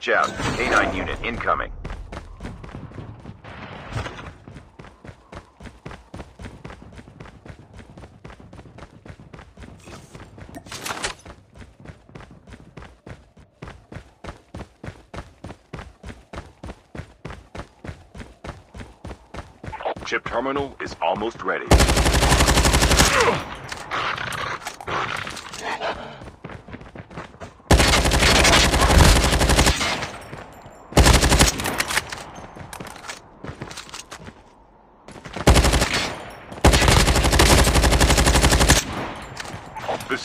Watch out. K-9 unit incoming. Chip terminal is almost ready.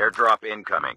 Airdrop incoming.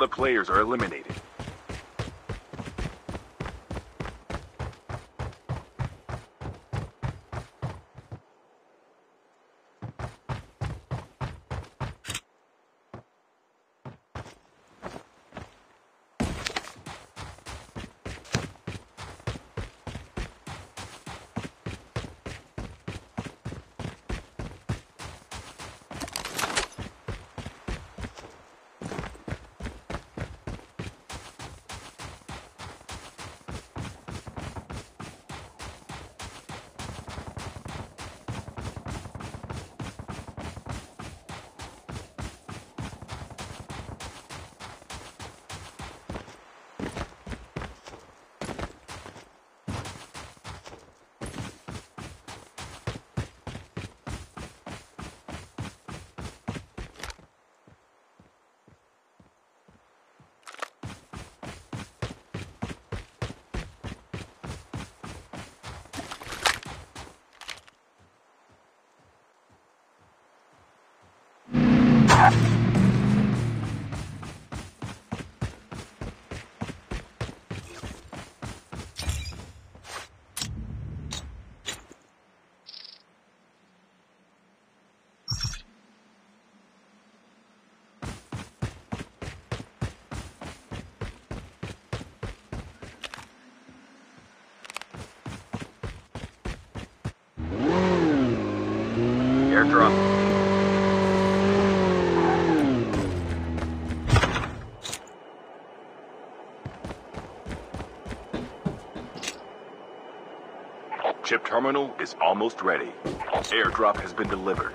The players are eliminated. Airdrop. Chip terminal is almost ready. Airdrop has been delivered.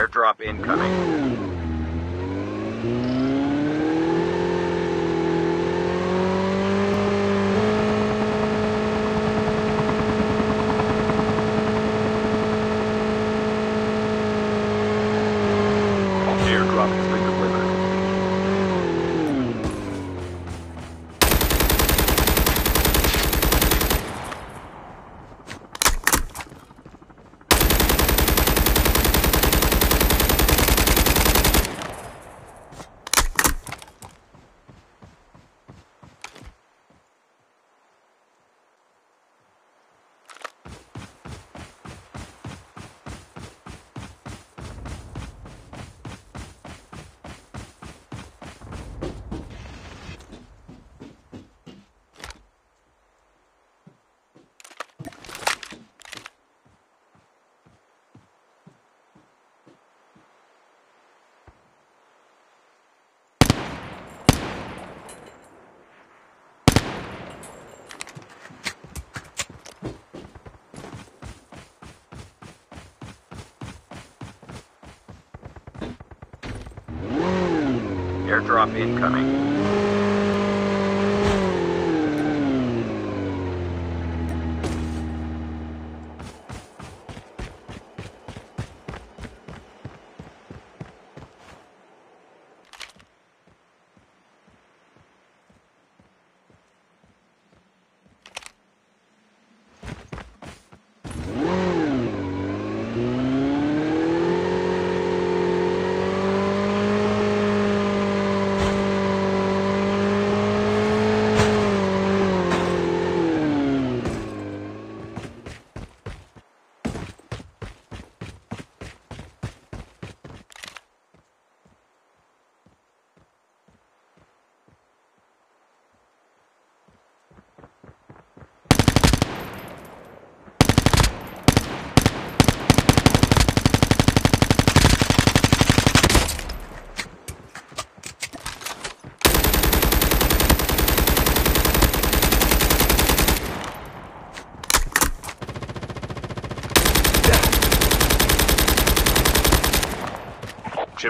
Airdrop incoming. Airdrop has been delivered. Airdrop incoming. Chip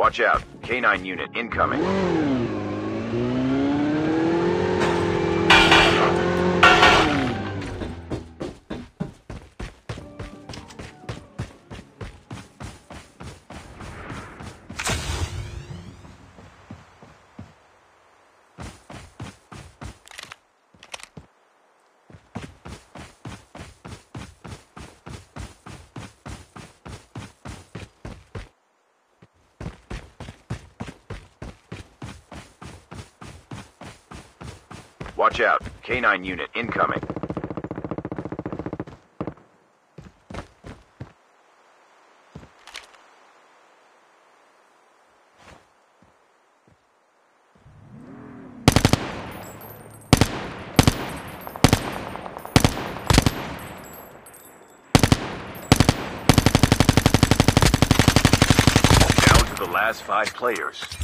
Watch out. K9 unit incoming. Watch out. K9 unit incoming. Down to the last five players.